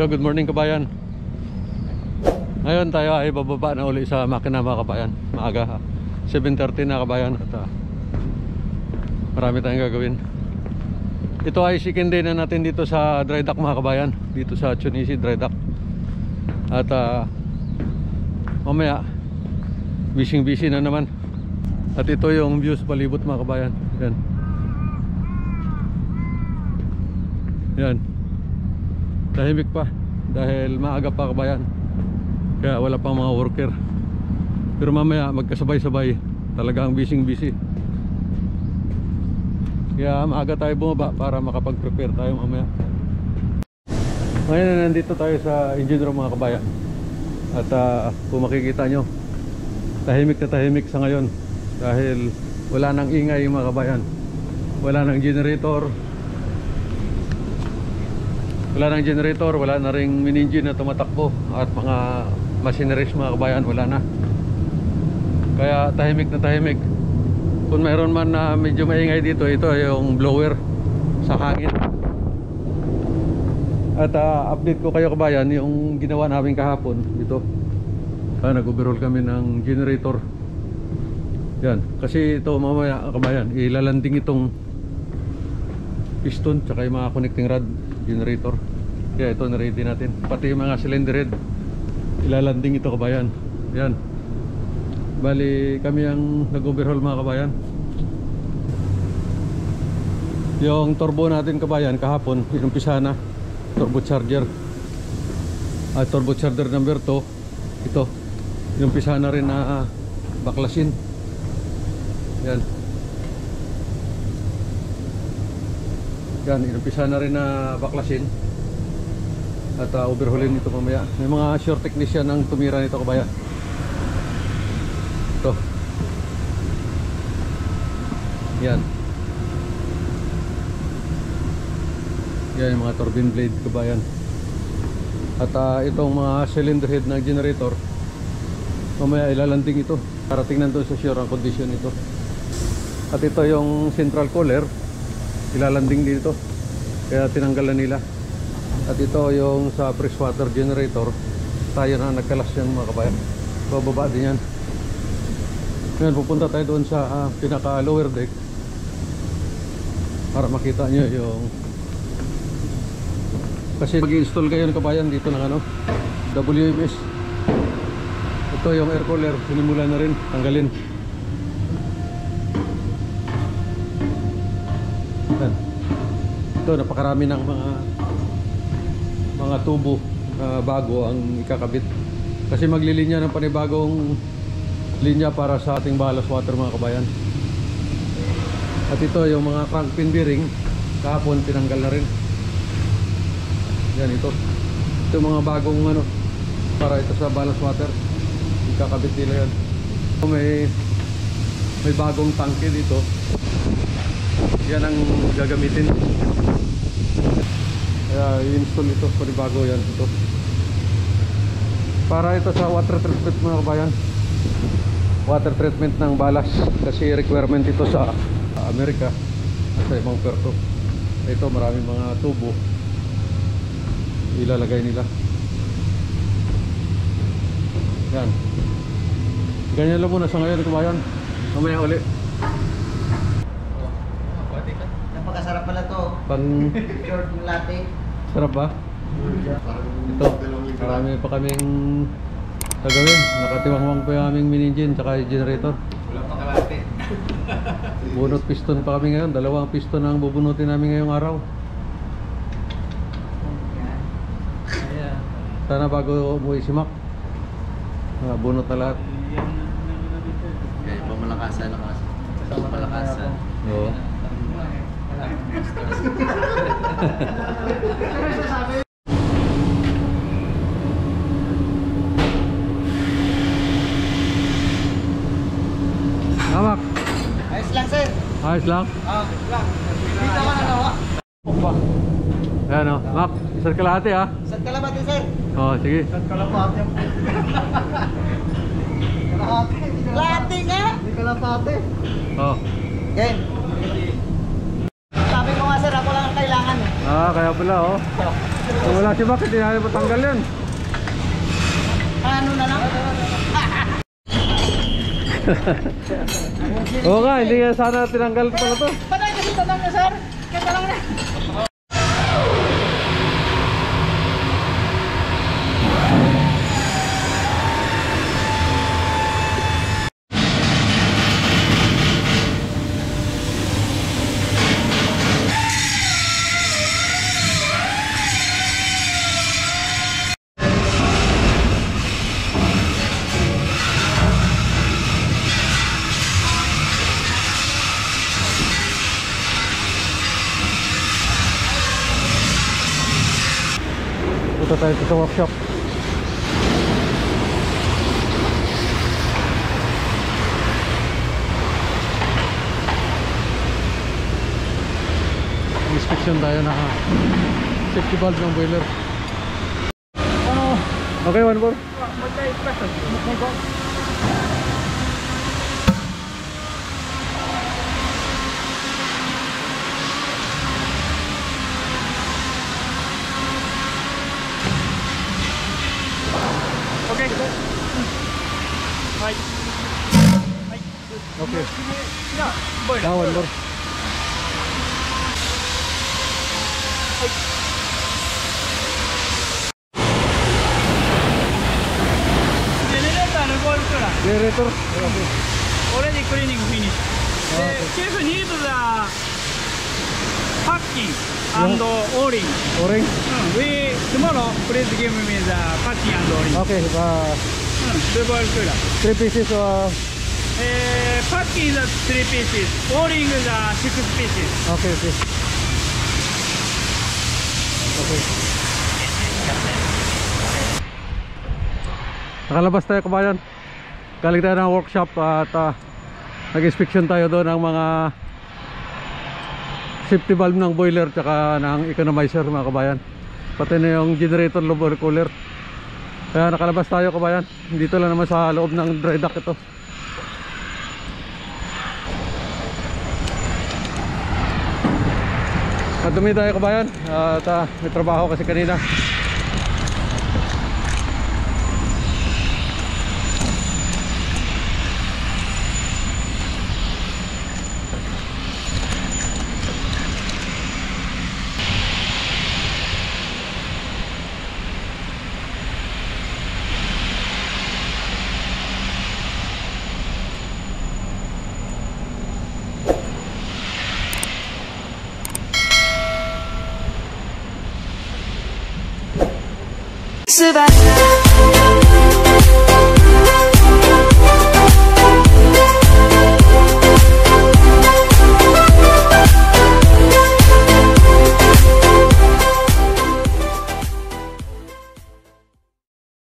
Hello, good morning kabayan. Ngayon tayo ay bababa na uli sa makina mga kabayan. Maaga. 7.30 na kabayan. At ah, marami tayong gagawin. Ito ay second day na natin dito sa dry dock mga kabayan. Dito sa Chunisi dry dock. At ah, mamaya busy busy na naman. At ito yung views palibot mga kabayan. Yan. Yan. Tahimik pa dahil maaga pa kabayan. Kaya wala pang mga worker. Pero mamaya magkasabay-sabay. Talagang busy busy. Kaya maaga tayo bumaba para makapag-prepare tayo mamaya. Ngayon na nandito tayo sa engine room mga kabayan. At ah, kung makikita nyo, tahimik na tahimik sa ngayon. Dahil wala nang ingay mga kabayan. Wala nang generator, wala nang generator, wala na ring mini-engine na tumatakbo at mga machineries mga kabayan, wala na. Kaya tahimik na tahimik. Kung mayroon man na medyo maingay dito, ito yung blower sa hangin. At ah, update ko kayo kabayan, yung ginawa namin kahapon dito. Ah, nag-overhaul kami ng generator. Yan, kasi ito mamaya kabayan, ilalanding itong piston tsaka yung mga connecting rod generator. Kaya ito na-ready natin. Pati yung mga cylinder head ilalanding ito kabayan. Yan. Bali kami ang nag-overhaul mga kabayan. Yung turbo natin kabayan kahapon inumpisa na. Turbo charger. At turbo charger number 2 ito. Inumpisa na rin na baklasin. Yan Yan, inumpisa na rin na baklasin at uh, overhaulin ito mamaya. May mga short technician ang tumira nito kabaya. Ito. Yan. Yan yung mga turbine blade kabayan. At uh, itong mga cylinder head ng generator mamaya ilalanding ito para tingnan doon sa sure ang condition nito. At ito yung central cooler ilalanding dito. Kaya tinanggal na nila. At ito yung sa freshwater generator. Tayo na nagkalas yan mga kabayan. Bababa din yan. Ngayon pupunta tayo doon sa ah, pinaka lower deck. Para makita nyo yung kasi mag-install kayo ng kabayan dito ng ano WMS ito yung air cooler. Sinimula na rin. Tanggalin Ito napakarami ng mga mga tubo na bago ang ikakabit. Kasi maglilinya ng panibagong linya para sa ating balas water mga kabayan. At ito yung mga crank pin bearing kahapon tinanggal na rin. Yan ito. Ito mga bagong ano para ito sa balas water. Ikakabit nila yan. May may bagong tangke dito yan ang gagamitin kaya i-install ito panibago yan ito. Para ito sa water treatment mga kabayan. Water treatment ng balas kasi requirement ito sa Amerika at sa ibang perto. Ito maraming mga tubo. Ilalagay nila. Yan. Ganyan lang muna sa ngayon kabayan. Mamaya uli. Napakasarap pala to. pang Short latte. Sarap ba? Ito, marami pa kaming gagawin. Nakatiwangwang pa yung aming mini engine tsaka yung generator. Wala pa kalate. Bunot piston pa kami ngayon. Dalawang piston ang bubunutin namin ngayong araw. Sana bago umuwi si Mac. ah, bunot na lahat. Okay, pamalakasan. Pamalakasan. Oo. Ah, Mac. Ayos lang sir. Ayos lang. Ah, lang. Dito ka na nawa. Opa. Ayan o. Mac, isang kalahati ah. Saan ka labati sir? Oo, sige. Saan ka labati? Kalahati. Kalahati nga. Hindi kalahati. Oo. Okay. Sabi ko nga sir, ako lang ang kailangan. Ah, kaya pala oh. Kung wala si Bakit, hindi natin matanggal yan. Ano na lang? Oo nga, hindi sana tinanggal pala to. Patay kasi niya, sir. Kaya tanong na. Tayo sa workshop. Inspection tayo na safety valve ng boiler. Ano? Okay, one more. here. Yeah, bird. Now one more. Like, レーレートル、うん、俺でクリーニングフィニッシュで Chief needs the packing and orange orange、うん、we tomorrow please give me the packing and orange okay まあ、うん、two boil cooler three pieces、uh, Uh, packing the three pieces, o-ring the six pieces. Okay, okay. Okay. Tayo kabayan. Galing tayo ng workshop at ah, nag-inspection tayo doon ng mga safety valve ng boiler tsaka ng economizer mga kabayan. Pati na yung generator low water cooler. Kaya nakalabas tayo kabayan. Dito lang naman sa loob ng dry dock ito. Madumi tayo kabayan at ah, may trabaho kasi kanina Savannah